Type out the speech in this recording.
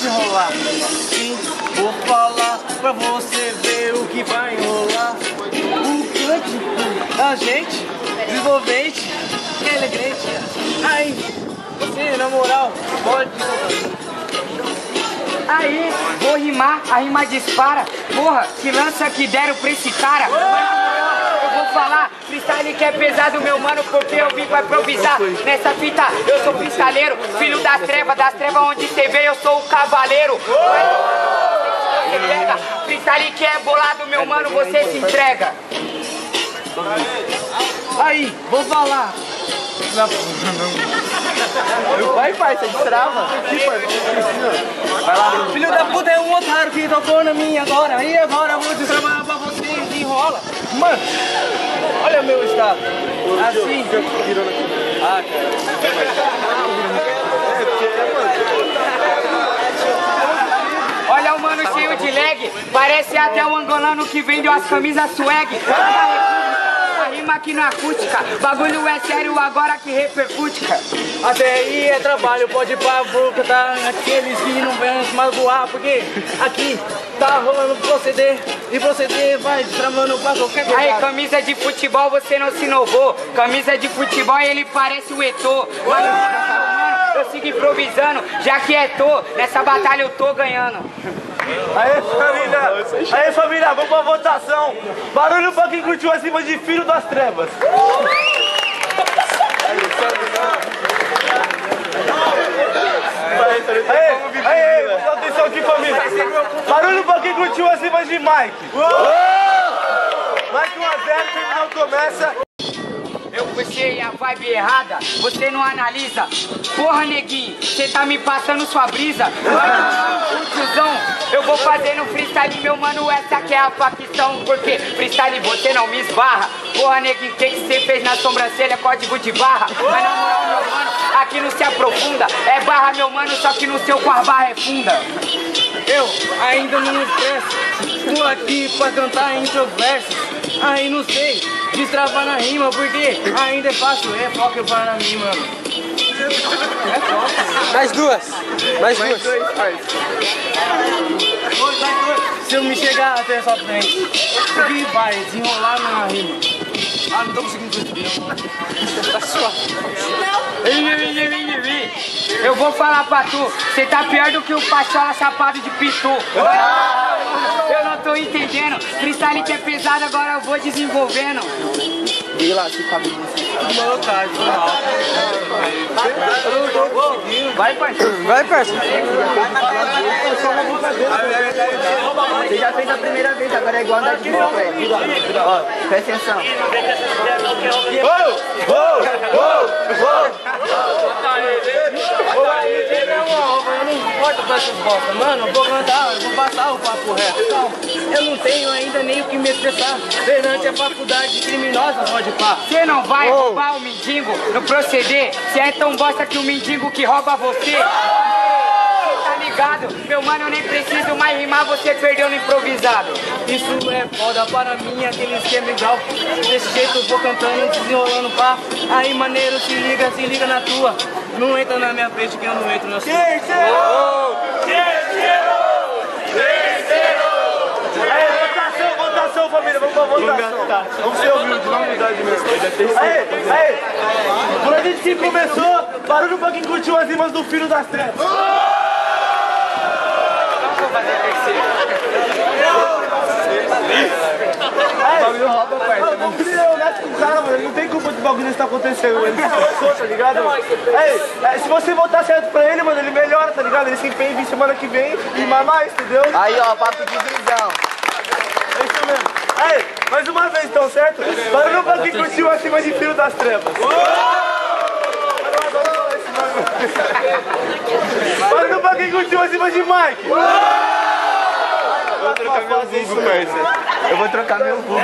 de rolar. Sim, vou falar pra você ver o que vai rolar. O cântico da gente, desenvolvente, elegante. alegrete. Aí, você na moral, pode Aí, vou rimar, a rima dispara. Porra, que lança que deram pra esse cara falar, freestyle que é pesado, meu mano, porque eu vim pra improvisar. Nessa fita, eu sou freestyleiro, filho das trevas, das trevas onde você veio, eu sou o cavaleiro. Mas, você pega, freestyle que é bolado, meu mano, você se entrega. Aí, vou falar. Vai, pai, você destrava. Vai lá. Filho da puta é um otário que tocou na minha agora. E agora eu vou destravar pra desenrola. Mano, olha meu estado. Assim. Ah, Olha o mano cheio de leg, parece até o angolano que vendeu as camisas swag. A rima aqui na acústica, bagulho é sério agora que repercute, cara. Até aí é trabalho, pode ir pra boca, tá? Aqueles que não vêm se magoar, porque aqui tá rolando proceder e proceder vai destravando pra qualquer coisa. Aí, camisa de futebol você não se inovou. Camisa de futebol ele parece o Eto'o. Mas, mano, eu sigo improvisando, já que é Tô, nessa batalha eu tô ganhando. Aê, família! Aê, família, vamos pra votação! Barulho pra quem curtiu acima de Filho das Trevas! Aê, aê, presta atenção aqui, família! Barulho pra quem curtiu acima de Mike! Mike 1x0, terminal começa! Eu puxei a vibe errada, você não analisa. Porra, neguinho, você tá me passando sua brisa. Vai, tiozão, eu vou fazer no freestyle, meu mano, essa que é a facção. Porque freestyle você não me esbarra. Porra, neguinho, o que que você fez na sobrancelha? Código de barra. Mas na moral, meu mano, aqui não se aprofunda. É barra, meu mano, só que no seu com a barra é funda. Eu ainda não me estresso, tô aqui pra cantar introverso. Aí não sei, destravar na rima, porque ainda é fácil, é foco para mim, mano. É foco. Mais duas! Mais duas! Se eu me chegar até essa frente, o que vai desenrolar na rima? Ah, não tô conseguindo mano. Tá suave. Eu vou falar pra tu, você tá pior do que o Pachola chapado de pitu. Eu não tô entendendo, freestyle que é pesado, agora eu vou desenvolvendo. Diga lá, se cabe Mano, tá, de mal. Eu não tô conseguindo. Vai, parceiro. Vai, parceiro! Você já fez a primeira vez, agora é igual andar de moto, é. Ó, presta atenção. Uou! Uou! Uou! Uou! Eu essas bosta, mano. Eu vou cantar, eu vou passar o papo reto. Calma. Eu não tenho ainda nem o que me expressar perante a faculdade criminosa, pode pá. Você não vai roubar o mendigo no proceder. Você é tão bosta que o mendigo que rouba você. Cê Tá ligado? Meu mano, eu nem preciso mais rimar, você perdeu no improvisado. Isso é foda para mim, aquele esquema igual. Desse jeito eu vou cantando, desenrolando pá. Aí maneiro, se liga, se liga na tua. Não entra na minha frente que eu não entro na sua. Aê, votação, votação, família, vamos pra votação. Vamos ser não humildade mesmo. Aê, aê, por a gente que começou, barulho pra quem curtiu as rimas do Filho das Trevas. Bagulho rouba, parceiro. Não, eu neto com o cara, mano. Ele não tem culpa do bagulho que tá acontecendo. Ele se esforçou, tá ligado? mano? Ei, é, se você votar certo pra ele, mano, ele melhora, tá ligado? Ele se empenha em vir semana que vem e mais mais, entendeu? Aí, ó, papo de visão. É isso mesmo. Aí, mais uma vez, então, certo? Barulho pra quem curtiu acima de Filho das Trevas. Barulho pra quem curtiu acima de Mike. Eu vou trocar meu vulgo, parça. Eu vou trocar meu vulgo.